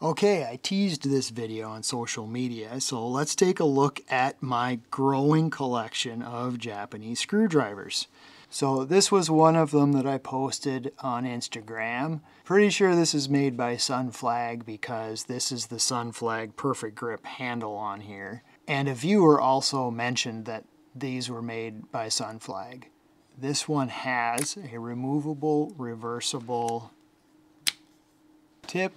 Okay, I teased this video on social media, so let's take a look at my growing collection of Japanese screwdrivers. So this was one of them that I posted on Instagram. Pretty sure this is made by Sunflag because this is the Sunflag Perfect Grip handle on here. And a viewer also mentioned that these were made by Sunflag. This one has a removable, reversible tip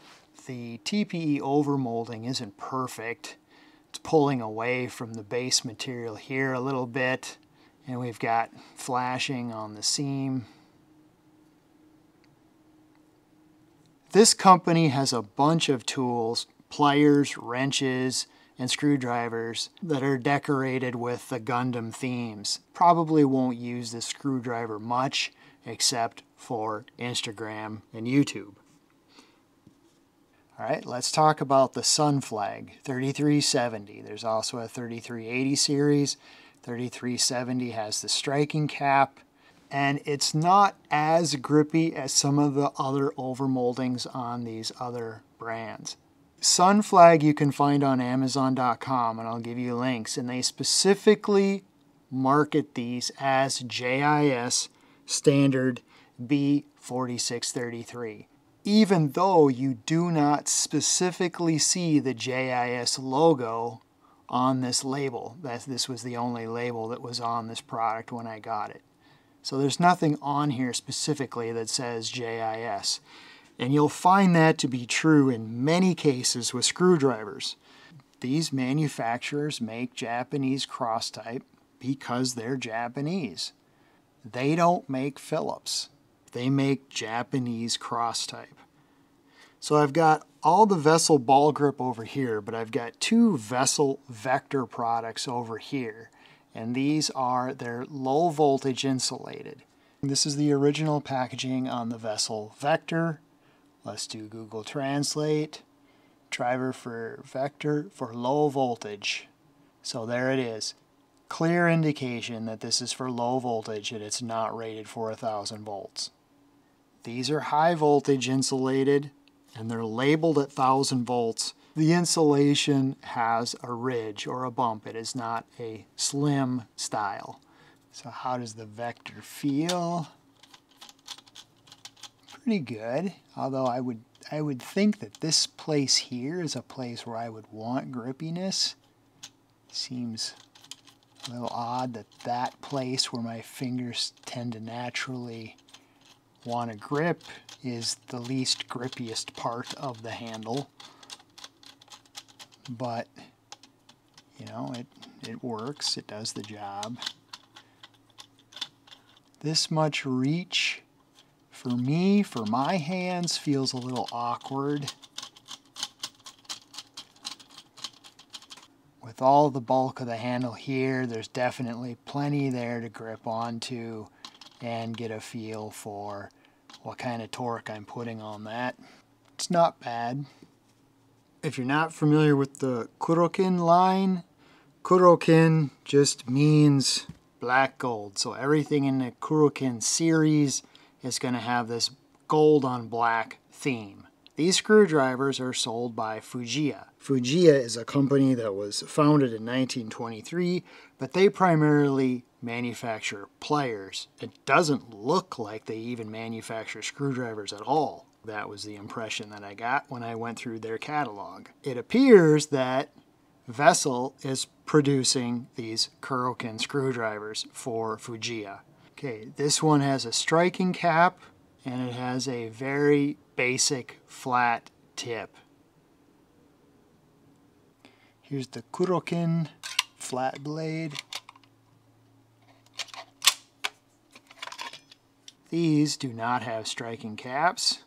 the TPE overmolding isn't perfect. It's pulling away from the base material here a little bit. And we've got flashing on the seam. This company has a bunch of tools, pliers, wrenches, and screwdrivers that are decorated with the Gundam themes. Probably won't use this screwdriver much except for Instagram and YouTube. All right, let's talk about the Sunflag 3370. There's also a 3380 series. 3370 has the striking cap, and it's not as grippy as some of the other overmoldings on these other brands. Sunflag you can find on Amazon.com, and I'll give you links, and they specifically market these as JIS standard B4633 even though you do not specifically see the JIS logo on this label. That this was the only label that was on this product when I got it. So there's nothing on here specifically that says JIS. And you'll find that to be true in many cases with screwdrivers. These manufacturers make Japanese cross type because they're Japanese. They don't make Phillips. They make Japanese cross type. So I've got all the Vessel ball grip over here, but I've got two Vessel Vector products over here. And these are, they're low voltage insulated. This is the original packaging on the Vessel Vector. Let's do Google Translate. Driver for Vector for low voltage. So there it is. Clear indication that this is for low voltage and it's not rated for 1000 volts. These are high voltage insulated and they're labeled at 1000 volts. The insulation has a ridge or a bump. It is not a slim style. So how does the Vector feel? Pretty good, although I would I would think that this place here is a place where I would want grippiness. Seems a little odd that that place where my fingers tend to naturally want to grip is the least grippiest part of the handle. But, you know, it, it works, it does the job. This much reach, for me, for my hands, feels a little awkward. With all the bulk of the handle here, there's definitely plenty there to grip onto and get a feel for what kind of torque I'm putting on that. It's not bad. If you're not familiar with the Kurokin line, Kurokin just means black gold. So everything in the Kurokin series is going to have this gold on black theme. These screwdrivers are sold by Fujiya. Fujiya is a company that was founded in 1923, but they primarily manufacture pliers. It doesn't look like they even manufacture screwdrivers at all. That was the impression that I got when I went through their catalog. It appears that Vessel is producing these Kurokin screwdrivers for Fujiya. Okay, this one has a striking cap and it has a very basic flat tip. Here's the Kurokin flat blade. These do not have striking caps.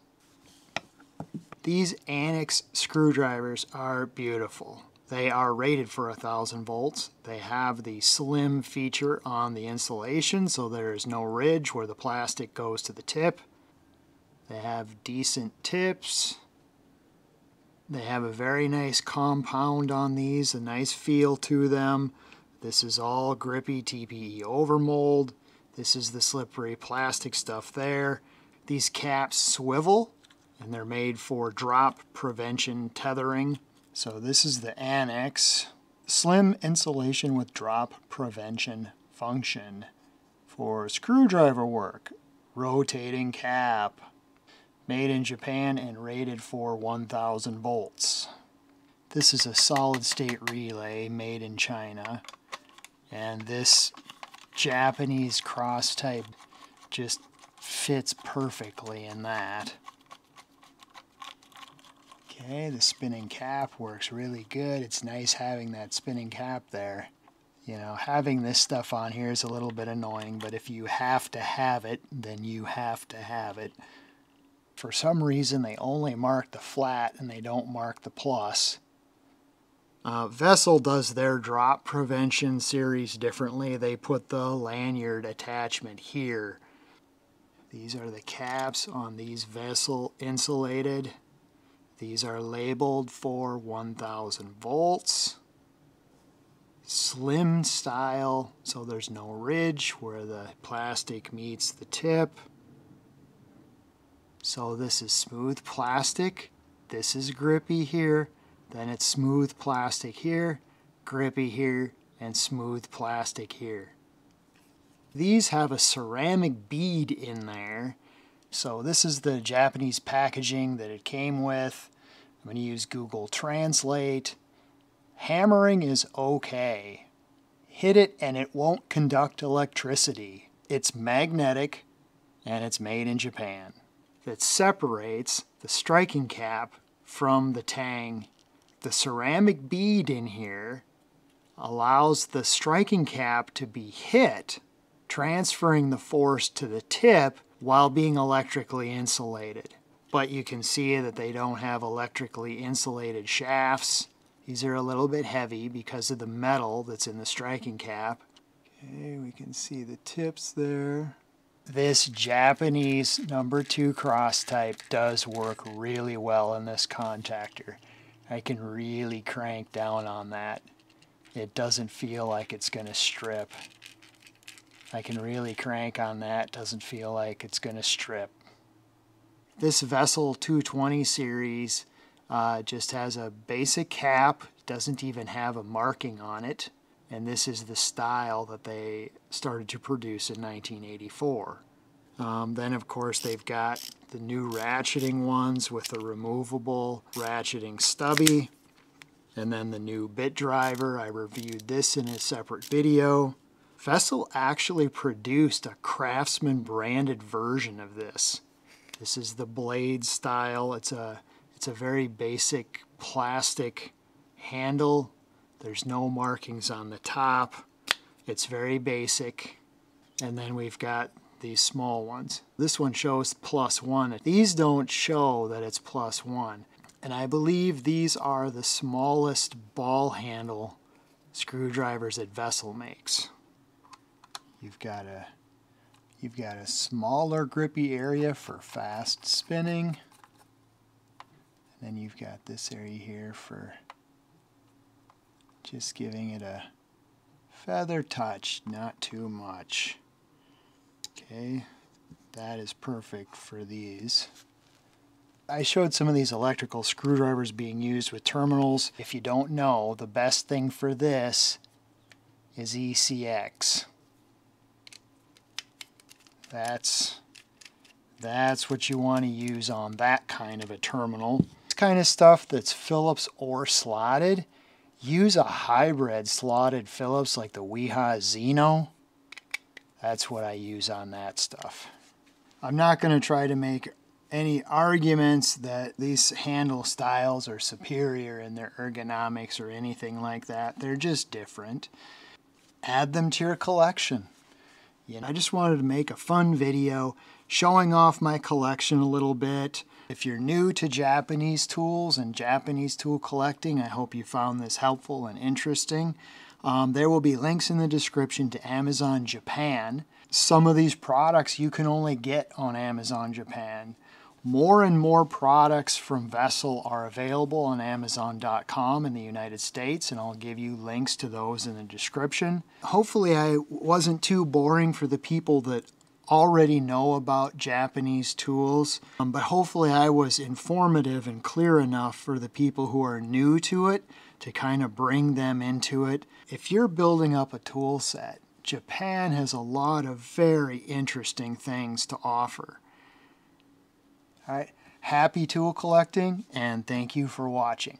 These Anex screwdrivers are beautiful. They are rated for 1000 volts. They have the slim feature on the insulation so there is no ridge where the plastic goes to the tip. They have decent tips. They have a very nice compound on these, a nice feel to them. This is all grippy TPE overmold. This is the slippery plastic stuff there. These caps swivel and they're made for drop prevention tethering. So this is the Anex, slim insulation with drop prevention function for screwdriver work, rotating cap, made in Japan and rated for 1000 volts. This is a solid state relay made in China and this Japanese cross type just fits perfectly in that. Okay, the spinning cap works really good. It's nice having that spinning cap there. You know, having this stuff on here is a little bit annoying, but if you have to have it, then you have to have it. For some reason, they only mark the flat and they don't mark the plus. Uh, Vessel does their drop prevention series differently. They put the lanyard attachment here. These are the caps on these Vessel insulated. These are labeled for 1000 volts. Slim style, so there's no ridge where the plastic meets the tip. So this is smooth plastic. This is grippy here. Then it's smooth plastic here, grippy here, and smooth plastic here. These have a ceramic bead in there. So this is the Japanese packaging that it came with. I'm going to use Google Translate. Hammering is okay. Hit it and it won't conduct electricity. It's magnetic and it's made in Japan. That separates the striking cap from the tang the ceramic bead in here allows the striking cap to be hit, transferring the force to the tip while being electrically insulated. But you can see that they don't have electrically insulated shafts. These are a little bit heavy because of the metal that's in the striking cap. Okay, we can see the tips there. This Japanese number two cross type does work really well in this contactor. I can really crank down on that. It doesn't feel like it's going to strip. I can really crank on that, doesn't feel like it's going to strip. This Vessel 220 series uh, just has a basic cap, doesn't even have a marking on it, and this is the style that they started to produce in 1984. Um, then of course they've got the new ratcheting ones with the removable ratcheting stubby. And then the new bit driver, I reviewed this in a separate video. Vessel actually produced a Craftsman branded version of this. This is the blade style. It's a, it's a very basic plastic handle. There's no markings on the top. It's very basic. And then we've got these small ones. This one shows plus one. These don't show that it's plus one. And I believe these are the smallest ball handle screwdrivers that Vessel makes. You've got a you've got a smaller grippy area for fast spinning. And then you've got this area here for just giving it a feather touch, not too much. Okay, that is perfect for these. I showed some of these electrical screwdrivers being used with terminals. If you don't know, the best thing for this is ECX. That's, that's what you want to use on that kind of a terminal. This kind of stuff that's Phillips or slotted, use a hybrid slotted Phillips like the Wiha Xeno. That's what I use on that stuff. I'm not going to try to make any arguments that these handle styles are superior in their ergonomics or anything like that. They're just different. Add them to your collection. You know, I just wanted to make a fun video showing off my collection a little bit. If you're new to Japanese tools and Japanese tool collecting, I hope you found this helpful and interesting. Um, there will be links in the description to Amazon Japan. Some of these products you can only get on Amazon Japan. More and more products from Vessel are available on Amazon.com in the United States, and I'll give you links to those in the description. Hopefully, I wasn't too boring for the people that already know about Japanese tools, um, but hopefully I was informative and clear enough for the people who are new to it to kind of bring them into it. If you're building up a tool set, Japan has a lot of very interesting things to offer. All right, happy tool collecting and thank you for watching.